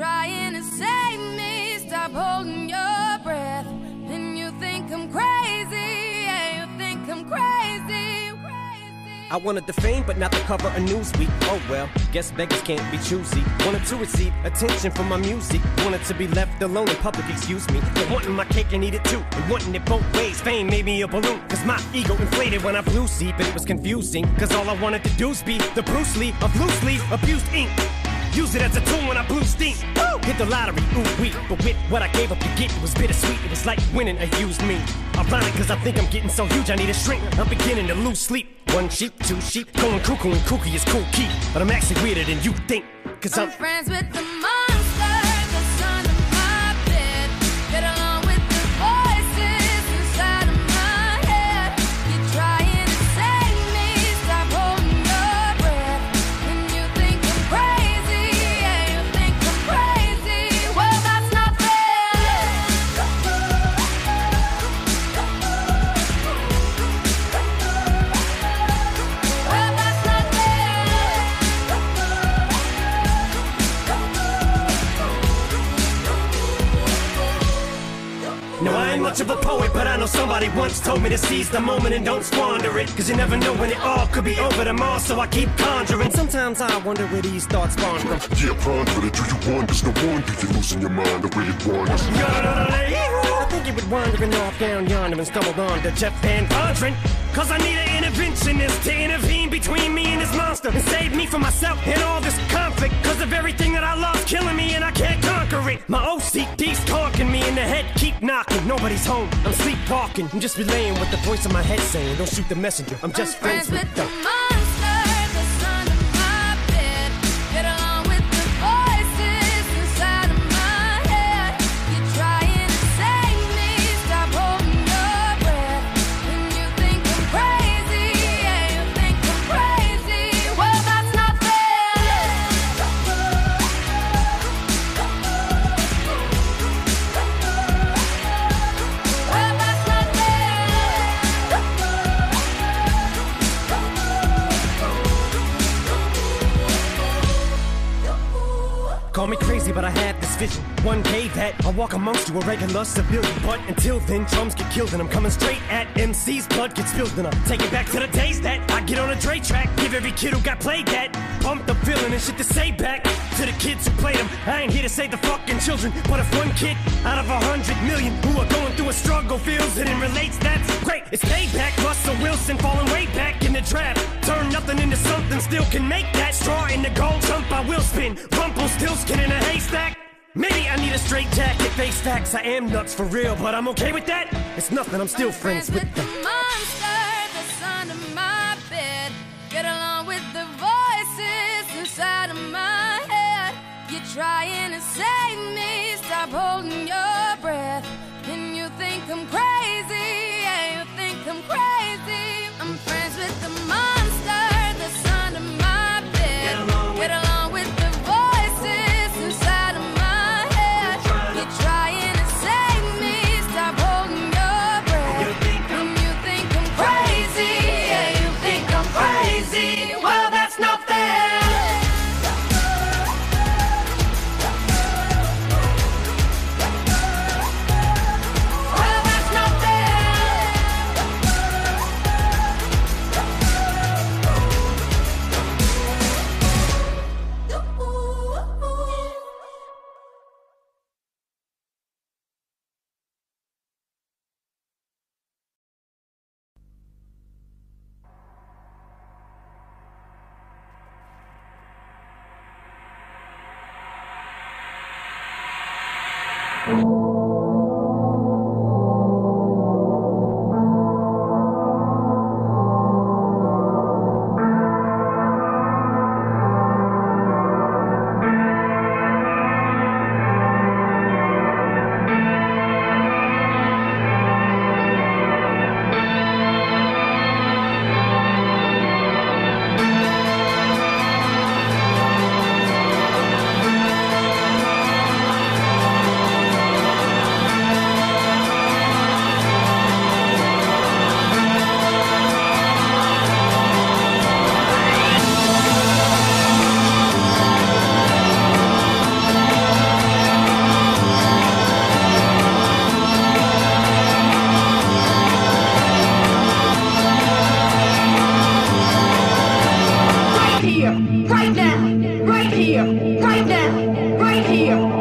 trying to save me. Stop holding your breath. Then you think I'm crazy. Yeah, you think I'm crazy. crazy. I wanted the fame, but not the cover of Newsweek. Oh well, guess beggars can't be choosy. Wanted to receive attention from my music. Wanted to be left alone in public, excuse me. But wanting my cake and eat it too. And wanting it both ways. Fame made me a balloon. Cause my ego inflated when I flew see, but it was confusing. Cause all I wanted to do was be the Bruce Lee of loosely abused ink. Use it as a tool when I blew steam. Woo! Hit the lottery, ooh wee. But with what I gave up to get, it was bittersweet. It was like winning a used me. Ironic, cause I think I'm getting so huge, I need a shrink. I'm beginning to lose sleep. One sheep, two sheep, going cuckoo and kooky is cool key. But I'm actually weirder than you think. Cause I'm I'm friends with the monster No, I ain't much of a poet, but I know somebody once told me to seize the moment and don't squander it. Cause you never know when it all could be over tomorrow, so I keep conjuring. Sometimes I wonder where these thoughts spawn from. Yeah, ponder it. Do you wonder? There's no wonder you're losing your mind the way it wanders. Wandering off down yonder and stumbled on to Jeff VanVonderen. Cause I need an interventionist to intervene between me and this monster and save me from myself and all this conflict. Cause of everything that I love's killing me and I can't conquer it. My OCD's talking me in the head, keep knocking. Nobody's home, I'm sleepwalking. I'm just relaying what the voice in my head saying. Don't shoot the messenger, I'm just I'm friends, with the. monster vision. One day that I'll walk amongst you, a regular civilian. But until then, drums get killed, and I'm coming straight at MC's blood gets spilled, and I'm taking back to the days that I get on a Dre track. Give every kid who got played that. Pump the feeling and shit to say back to the kids who played them. I ain't here to save the fucking children, but if one kid out of a hundred million who are going through a struggle feels it and relates, that's great. It's payback. Russell Wilson falling way back in the draft. Turn nothing into something, still can make that straw in the gold jump. I will spin. Rumpelstiltskin in a haystack. Maybe I need a straight jacket, face facts. I am nuts for real, but I'm okay with that. It's nothing, I'm still friends with the the. monster that's under my bed. Get along with the voices inside of my head. You're trying to save me. Stop holding your Thank right here.